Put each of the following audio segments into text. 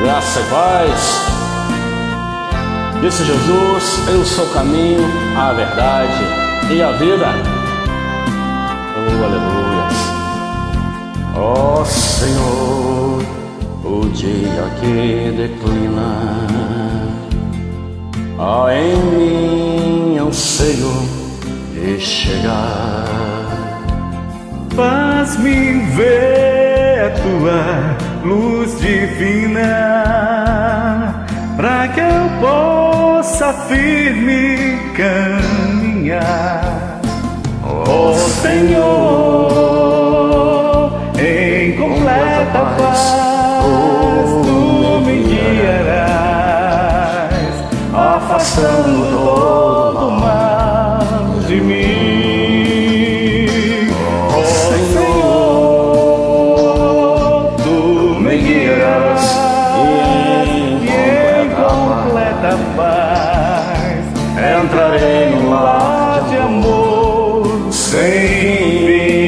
Graça e paz. Disse Jesus: Eu sou o caminho, a verdade e a vida. Oh, aleluia. Ó oh, Senhor, o dia que declina, há em mim anseio de chegar. Faz-me ver a tua luz divina, para que eu possa firme caminhar. Oh, Senhor, em completa paz, tu me guiarás, afastando entrarei no lar de amor sem fim.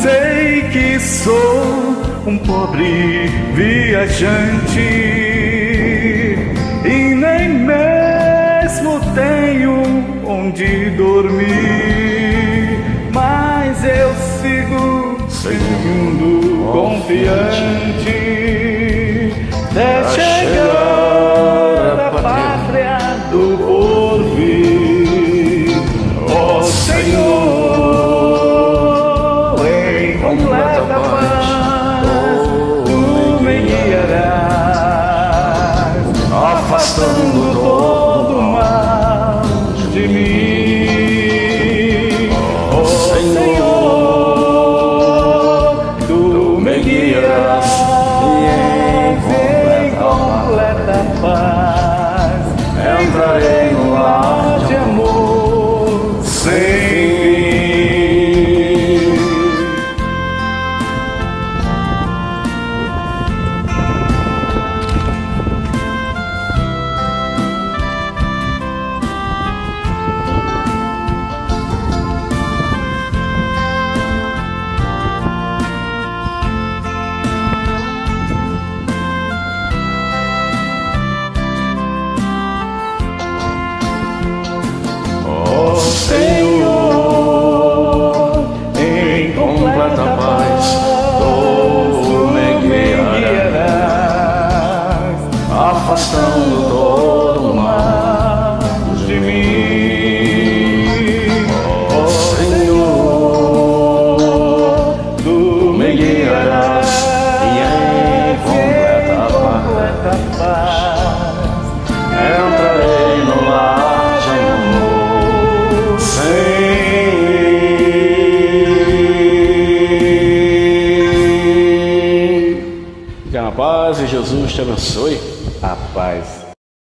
Sei que sou um pobre viajante dormir, mas eu sigo seguindo confiante. até mim. Paz e Jesus te abençoe a paz.